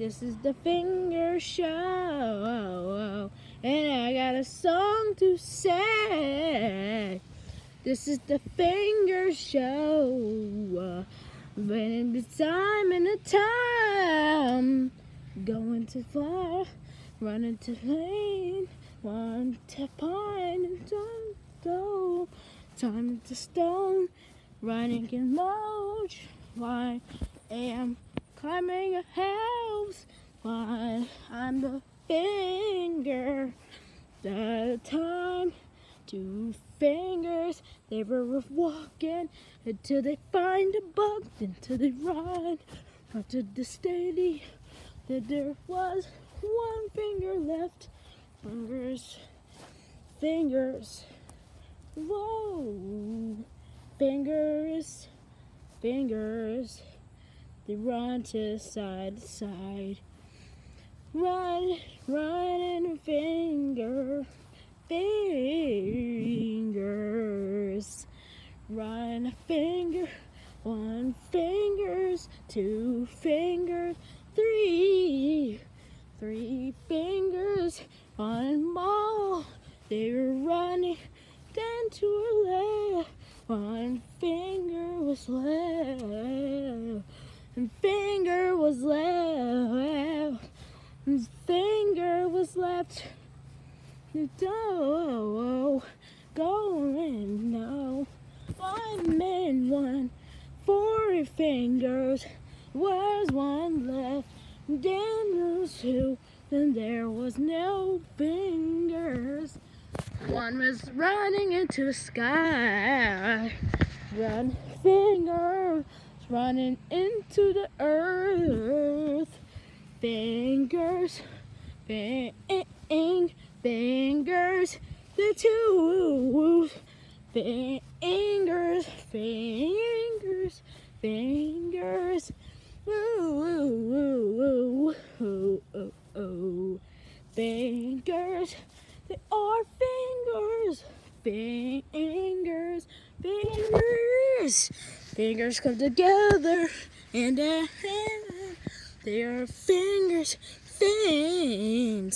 This is the finger show, and I got a song to say. This is the finger show, when it's time and the time, going too far, running too late, one to pine and don't go, time to stone, running in motion, why am climbing a house while I'm the finger. The time, two fingers, they were walking until they find a bug, until they run up to the steady that there was one finger left. Fingers, fingers, whoa, fingers, fingers. They run to side to side. Run, run and finger, fingers. Run a finger, one fingers, two fingers, three, three fingers, one ball. They were running down to her left. One finger was left and finger was left, and finger was left. Oh, going now. One man, one, four fingers. Was one left? Was two. Then there was no fingers. One was running into the sky. One finger running into the earth. Fingers, bang, fingers, the two fingers, fingers, fingers. Ooh, ooh, ooh, ooh, ooh. Fingers, they are fingers, fingers, fingers. Fingers come together and a hand. They are fingers, yeah.